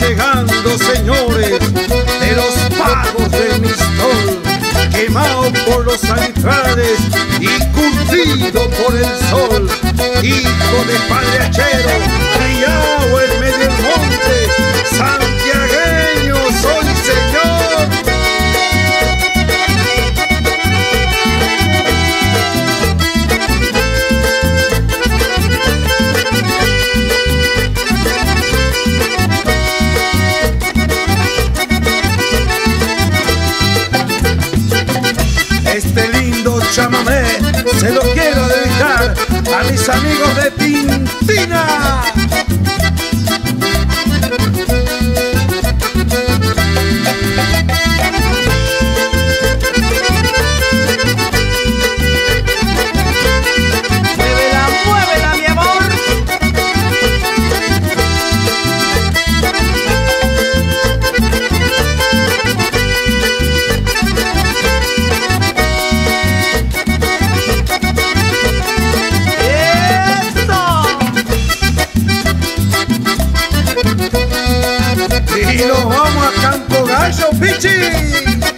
llegando, señores, de los pagos del Mistol, quemado por los altares y curtido por el sol, hijo de padre achero se lo quiero dedicar a mis amigos de Tintina. seu beat.